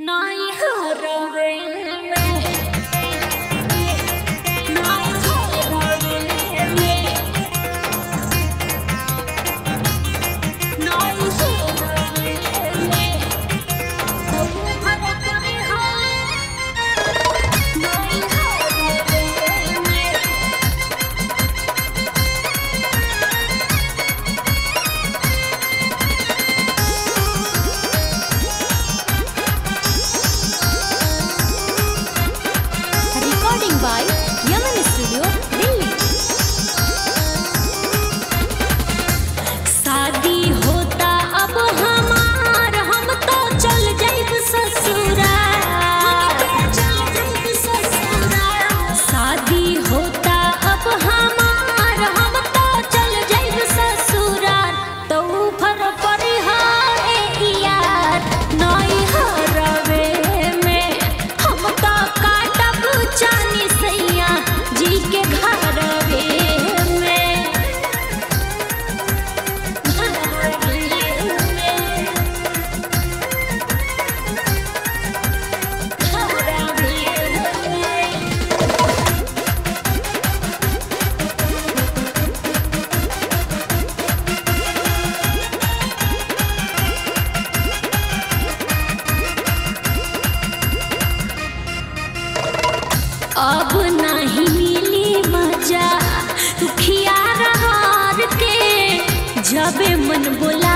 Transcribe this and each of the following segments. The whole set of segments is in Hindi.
nói अब नहीं मिली मज़ा दुखिया रहा के जब मन बोला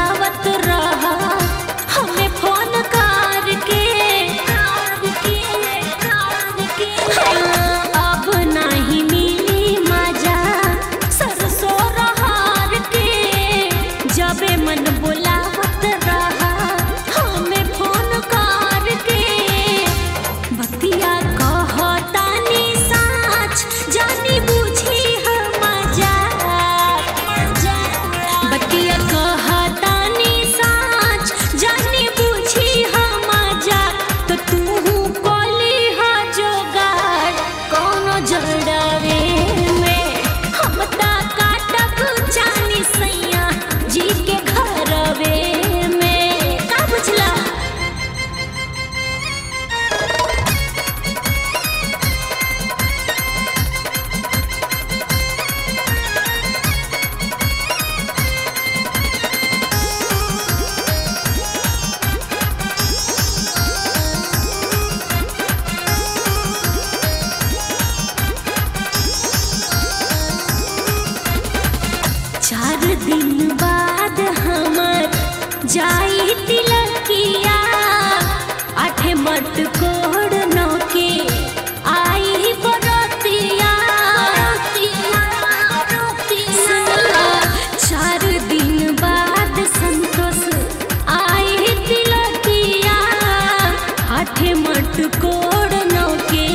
दिन बाद हम जाई तिलकिया। आठे मट कोड़ आई बरतिया। चार दिन बाद संतोष आई तिलकिया। आठे मट कोड़ नौके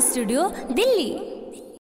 स्टूडियो दिल्ली